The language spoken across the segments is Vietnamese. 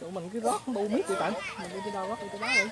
tụi mình cứ rót bu miết vậy tận mình đi tới đâu rót đi tới đó đi.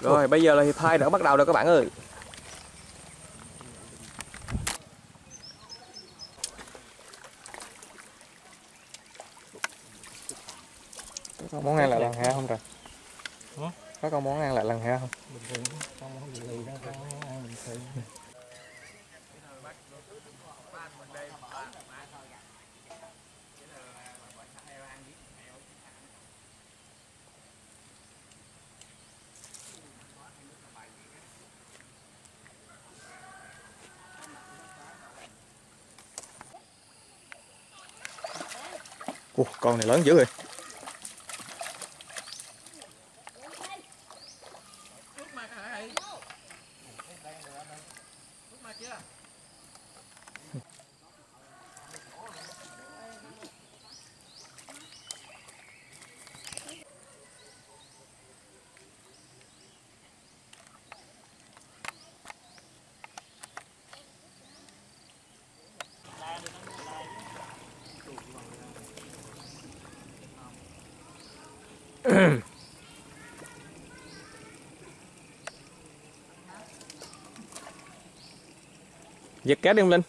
Rồi bây giờ là hiệp hai đã bắt đầu rồi các bạn ơi. Có con món ăn lại lần ha không rồi có con món ăn lại lần ha không Ủa, con này lớn dữ rồi giật cá đi ông linh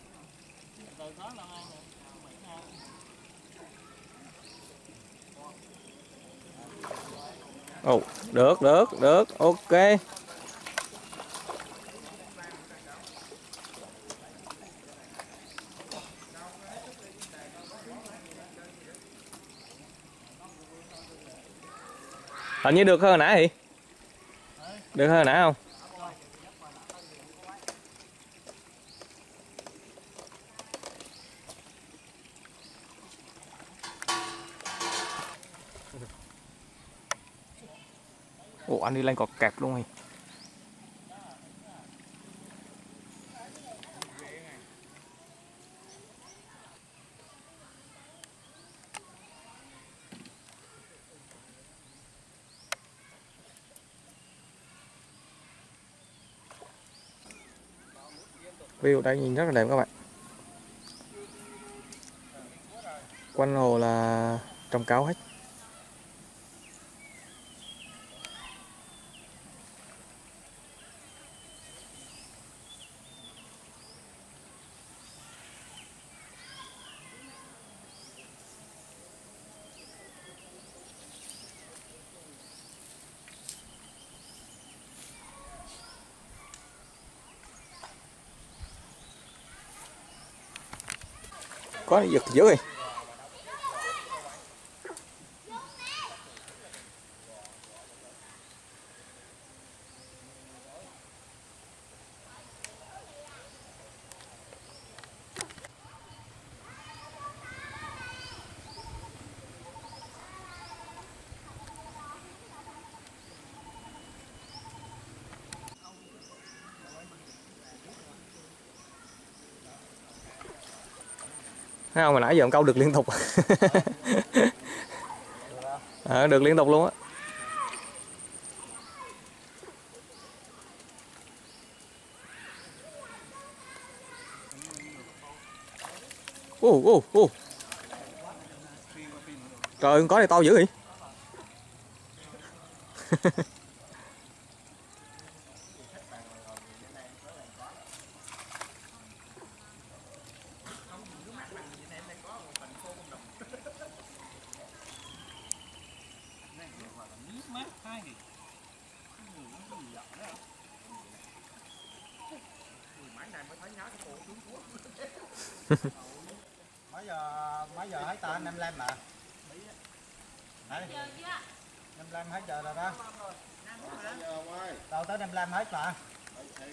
ồ, được được được, ok. Hình như được hơn hồi nãy thì được hơn hồi nãy không? Ủa anh đi lên cọt kẹp luôn rồi View đây nhìn rất là đẹp các bạn. Quanh hồ là trồng cáo hết. Có giật dữ rồi. Thấy không, hồi nãy giờ ông câu được liên tục. À, Được liên tục luôn á. Ồ, ồ, ồ. Trời, con có này to dữ vậy mấy giờ mấy giờ hết ta năm lem mà Đấy. năm lem hết giờ rồi đó. Đâu tới năm lem hết mà. Hai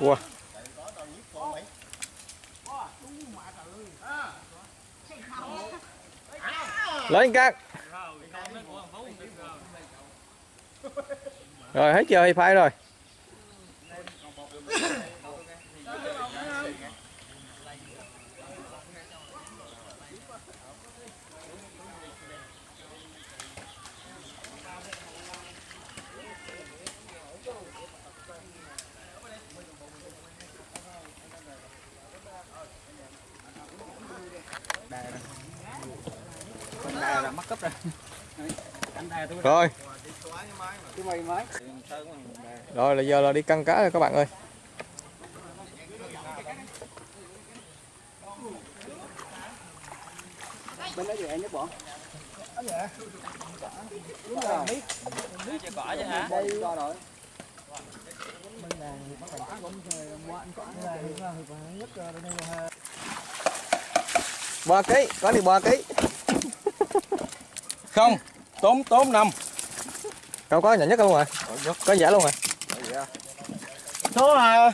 Wow. lấy các Rồi hết chơi phải rồi cấp rồi. Anh rồi rồi là giờ là đi căng cá rồi các bạn ơi Bên đó anh nước bọn? Cỏ chứ hả? Đây cho rồi. ba ký có đi ba ký Không, tốn tốn năm. đâu có nhỏ nhất luôn rồi có giả luôn rồi Số à.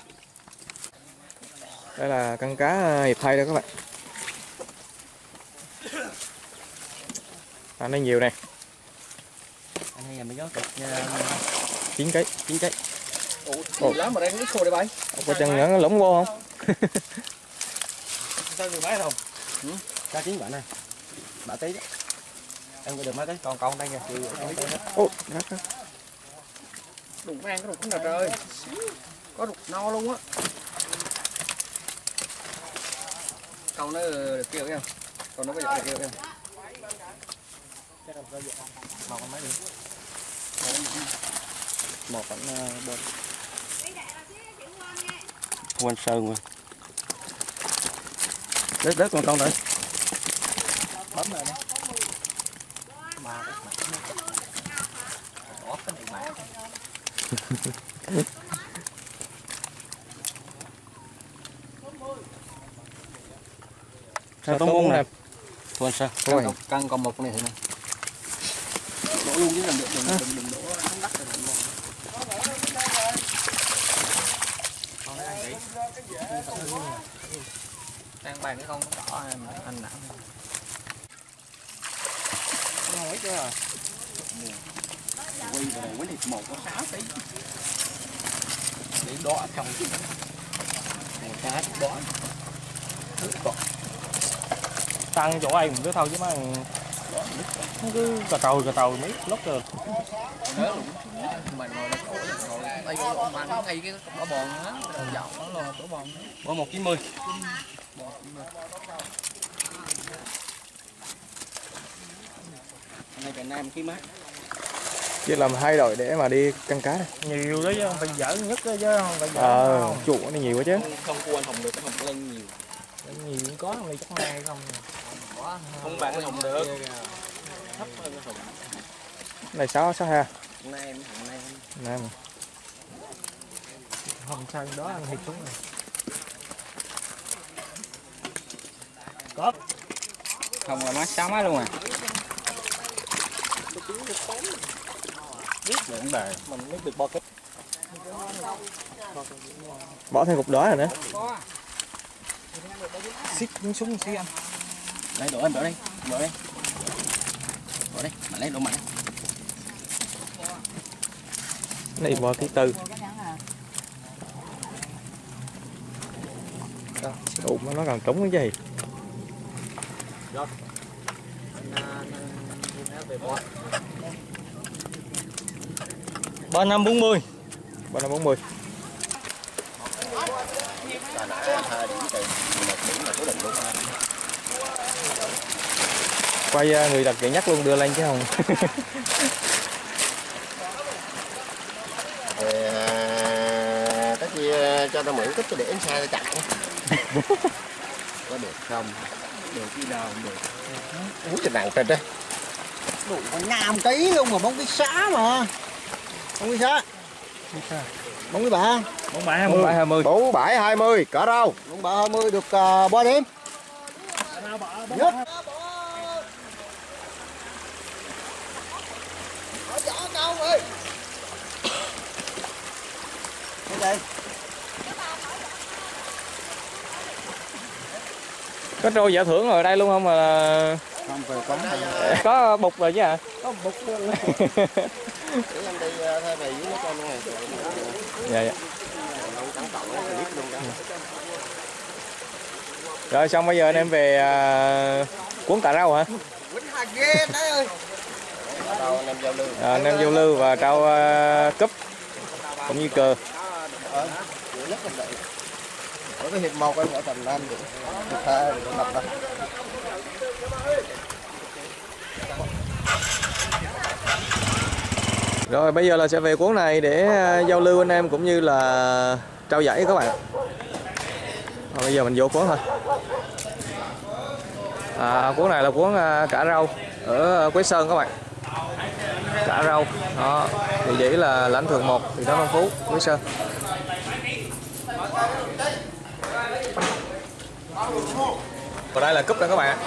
đây là căng cá hiệp thay đó các bạn à, nó nhiều nè Anh em mới gió cực chín cái chín. Ồ. Ủa, lắm mà đang nước khô đây bay. có chân nó lủng vô không Sao được mấy không? Ừ, cá chín bạn này. Bà tí đó. Em có được mấy cái còn còn đây kìa. Chị em ô. Đụng mang cái đụng cũng nào trời. Có đục no luôn á. Còn nó được kêu không? Còn nó có giật được kêu không? Một con mấy đi. Một con bên. Quên sơn rồi. Đứt đứt con con đấy. Bấm rồi đó. Ba cái mặt. Ủa, cái này mẹ. Sao tôm bung nè Quên sao? Rồi. Căng, còn một này thế này. Đổ luôn chứ đừng đừng đừng đừng đừng đổ không đắt rồi. Đang bàn cái con em anh nặng. Chưa? Quy vào đây quýnh thịt một có sáu tí. Để đỏ trong chứ. Một cá đỏ. Tăng chỗ ai cũng cứ thôi chứ mà nó cứ cà tàu cà tàu mấy lúc rồi Nhớ luôn. Mà ngồi cổ ngồi ăn ngay cái quả bòn á, cái dọc nó luôn quả bòn. Bỏ 190. Này cả nam ký mát. chia làm hai đội để mà đi căng cá này nhiều đó chứ không phải dở nhất đó chứ không phải dở ờ đâu. chủ nó nhiều quá chứ Không không cua anh hồng được, hồng lân nhiều. nhiều cũng có người chắc nay không Không bạn cái hồng được. Thấp hơn cái hồng. này sáu sáu ha Hồng nam, hồng nam. nam không sao đó ăn thịt xuống rồi có Hồng là má sáu má luôn à. Biết lượng đề. mình mới được bo kích bỏ thêm cục đói rồi nữa xích xuống xuống xí anh Đây đổ anh đổ đây, đổ đây. Đổ đây, bạn lấy đổ mạnh. này bỏ thứ tư ủa mà nó còn trống cái gì ba năm bốn mươi. Ba năm bốn mươi. Quay uh, người đặt chuyện nhắc luôn đưa lên chứ không. À, có chi ờ, cho tao mượn cúp tôi để anh xa tao chạy có được không? Được đi đâu cũng được. uống cho nặng thịt đấy Đủ con nam tí luôn mà bóng cái xá mà. Bóng cái xá. Bóng cái bà. bốn bảy hai mươi bảy hai mươi bốn bảy hai mươi cỡ đâu Bóng bà 20 được uh, 3 đêm. Nhất. Đây. có trôi giải thưởng ở đây luôn không mà không về này có bục rồi chứ hả? Có bục luôn để anh đi ờ, thay về dưới nó cho nghe dạ dạ. Rồi xong bây giờ anh em về à, cuốn cà rau hả? Đâu anh em giao lưu à, anh em giao lưu và trao à, cúp cũng như cờ. Ở cái hiệp một em ở tầm nam được. Hiệp hai thì tập đâu rồi bây giờ là sẽ về cuốn này để ờ, giao lưu anh em cũng như là trao giải các bạn. Rồi, bây giờ mình vô cuốn thôi. À, cuốn này là cuốn ờ, cả rau ở ờ, Quế Sơn các bạn. Cả rau. Đó. Địa chỉ là lãnh thường 1 thị trấn Long Phú, Quế Sơn. Và đây là cúp đó các bạn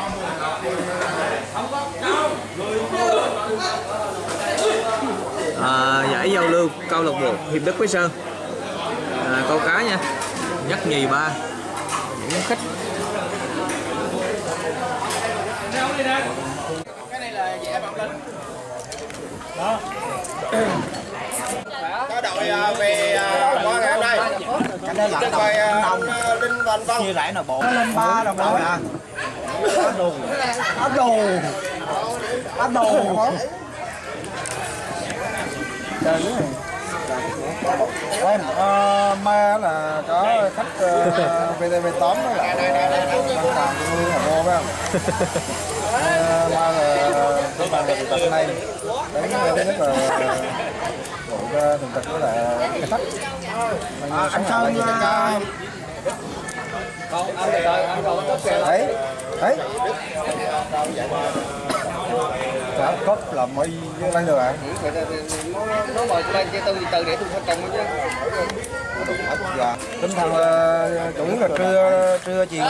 à, giải giao lưu câu lạc bộ hiệp đức quế sơn. À, câu cá nha. Nhất nhì ba. Những khách. Có đội ờ, về ờ, qua ngày hôm nay. Cái đây là đồng bày ờ, đồng anh Văn Văn như rải nào bộ. Lên ba đồng rồi à. Á đồ á đồ á đồ em ờ, mai là có khách uh, VTV 8 đó là đăng tải cho Liên Hà Đô phải không? Ờ, mai là tôi bàn là nay đến ờ, thứ nhất là bộ ờ, thường trực với lại khách anh Sơn đấy đấy Trả cốc là mới lên được ạ. Nó mời tôi lên chơi từ từ để tôi phân công chứ. Dạ. Tinh thần là chủ yếu là trưa trưa chiều.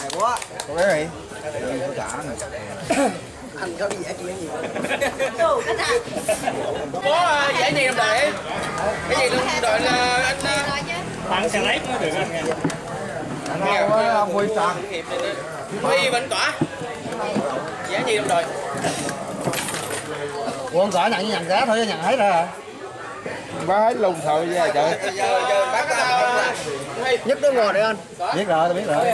Hay quá cô bé này. Đây, có cả này có giải nhì đồng đội. Cái gì đồng đội là anh tặng xe lấy mới được anh nghe Anh với ông Huy Trần Tỏa giải nhì đồng đội Ủa ông tỏ nhận với nhận giá thôi nhận hết rồi hả? ba hết lùng thôi nha trời ờ, Nhất đứa ngồi đây anh Biết rồi, tôi biết rồi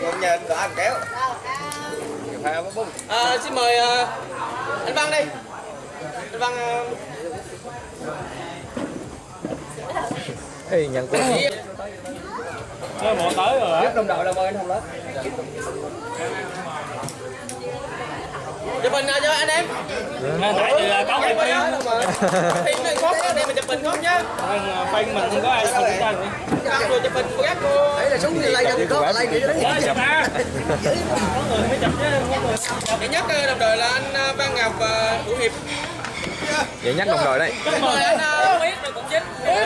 còn nhờ có anh kéo à, xin mời ờ, anh Văn đi anh Văn ờ, Ê, nhận cuốn bộ tới rồi hả? Đồng đội là mời anh Hồng lớn chụp hình cho anh em? Tại vì là có cái phim phim này khóc để mình chụp hình khóc nhá? Phim mình không có ai chụp anh Bắt rồi chụp hình của các cô. Đấy là súng có lại Đó, chụp ra. Có người mới chụp có người. Đệ nhất ờ, đồng đội là anh ờ, Văn Ngọc và Vũ Hiệp. Vậy nhắc đồng đội đấy Xin mời anh ờ, biết rồi cũng dính.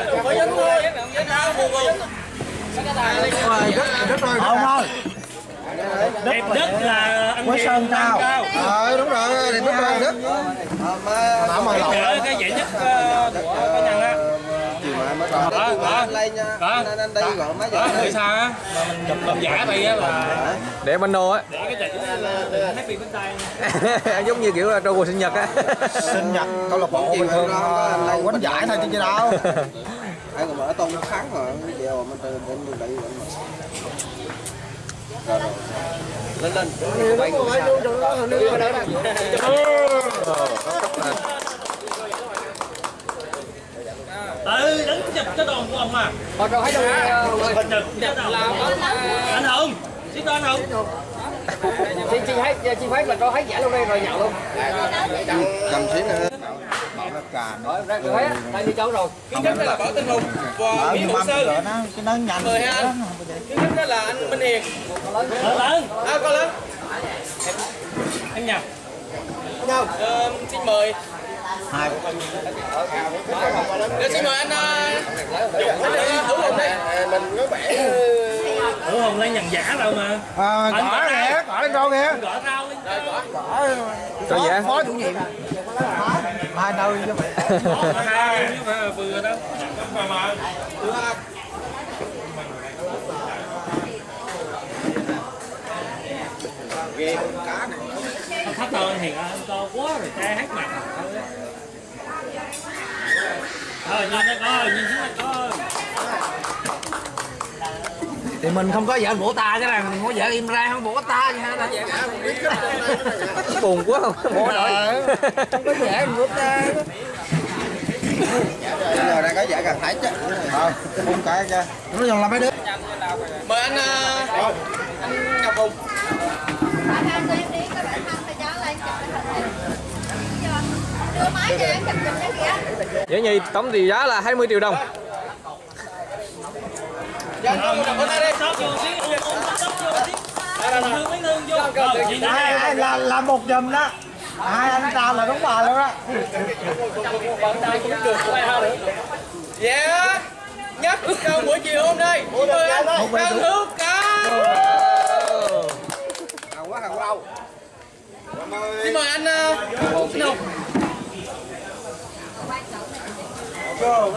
Rồi phải dính thôi. Rồi dính. Đâu buồn buồn Không thôi đẹp nhất là anh Quế Sơn Cao. ờ đúng rồi thì đúng rồi đó Đã mời lộn Cái cái giải nhất ờ, của cá nhân á. Chiều mai mới Đó, đó. Đó. đó giờ người xa á? Mà mình giả đây á là để bánh nô á. để cái là happy bánh tay. Giống như kiểu là trâu sinh nhật á. Sinh nhật câu lạc bộ bình thường ờ, quánh giải thôi chứ gì đâu còn tông nó kháng mà cái gì mà mình từ đến đẩy mình rồi rồi. Lên lên. Quay của sao ừ đứng chụp cái đòn của ông à. Rồi thấy đâu chụp cái đòn anh hùng xin cho anh hùng. Chị chị thấy chị thấy là có thấy giả luôn đây rồi nhậu luôn. Cầm xíu nữa bảo nó cà nó rồi thấy á tại đi cháu rồi? Cái nhất là bảo tinh hùng. Và sơn rồi nó cái nó nhanh mời hai anh. Cái nhất đó là anh minh hiền. Lớn lớn à con lớn anh nhầm Ờ, xin mời. Hai. Để xin mời anh ờ, Dũng anh ờ, Hữu Hùng đây mình có vẻ Ủa Hùng lấy nhận giả đâu mà. À, Anh cỏ cỏ nè nè. cỏ lên con kìa Gõ rau lên cỏ á? phó chủ nhiệm hai nơi chứ hai nhưng mà vừa đó ghê cá này khách ơi thì anh to quá rồi cha hát mặt thôi nhìn nó coi nhìn xuống nó coi thì mình không có vợ vỗ ta cái này mình có vợ im ra không vỗ ta vậy hả buồn quá không? Bỏ nổi không có vợ vỗ ta. Bây giờ đang có giả gần thấy chứ. Ờ không cả cha nó dòng làm mấy đứa. Mời anh ờ, anh ngọc hùng. Cái cái. Giải nhì tổng trị giá là 20 triệu đồng. Hai là là một giùm đó. Hai anh tao là đúng bà luôn đó. Dạ. Nhất trong buổi chiều hôm nay. Mời anh Phan Hữu Ca. hàng quá hàng lâu Xin mời anh ờ, Xin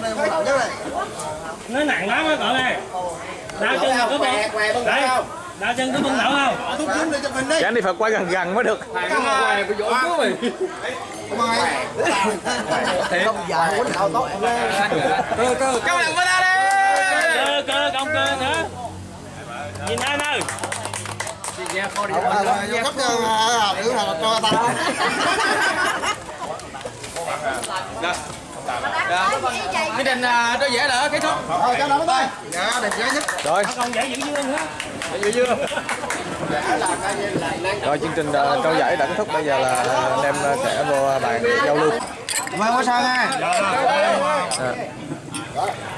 này này nó nặng lắm á cậu ơi đau chân có bông đây đau chân có bông đậu không mình đi đi phải qua gần gần mới được. không ai không vợ của đâu tốt Các bạn vào đây. cơ cơ công cơ nữa nhìn anh ơi vô cấp cho nào cho ta Chương trình ờ, đôi dễ đã kết thúc. thôi cho nó thôi dạ đẹp dễ nhất Rồi, còn dễ giữ dương nữa giữ chưa? Rồi chương trình ờ, trao giải đã kết thúc. Bây giờ là anh em ờ, sẽ vô bàn giao lưu. mời qua sang nha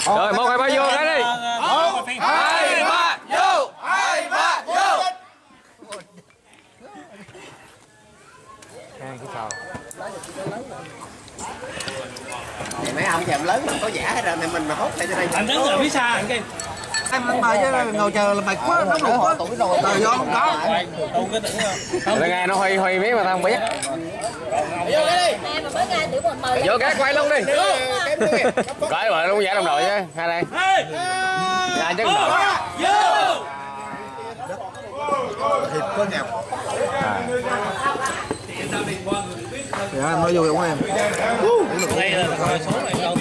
Rồi, một hai ba vô cái đi. Hai ba vô, hai ba vô. Ông chèm lớn mình có giả hết rồi thì mình hốt lại cho đây anh đứng ở phía xa anh kia em ăn bài chứ ngồi chờ là mệt quá nó đủ quá thời gian không có cái Là nghe nó huy huy miếng mà tao không biết. Mà tiểu một mời Vô cái quay luôn đi. Cái mà luôn giả đồng đội chứ. Hai đây. Ra chứ đồng đội. vô thịt có nhẹp dạ nói vô không em? Đây là số này đâu